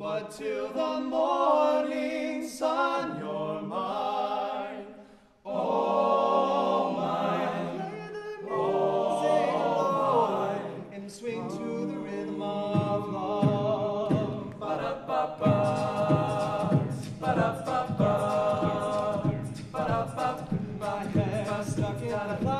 But till the morning sun you're mine. Oh, mine, oh, mine. And swing to the rhythm of love. Ba-da-ba-ba, ba-da-ba-ba, ba da ba. My head stuck in a cloud.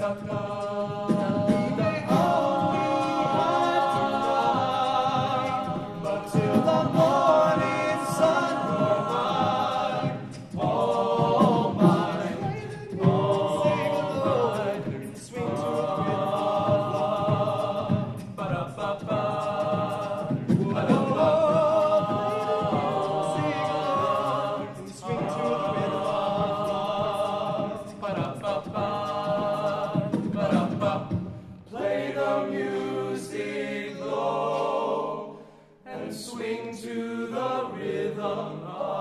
Bye. the night.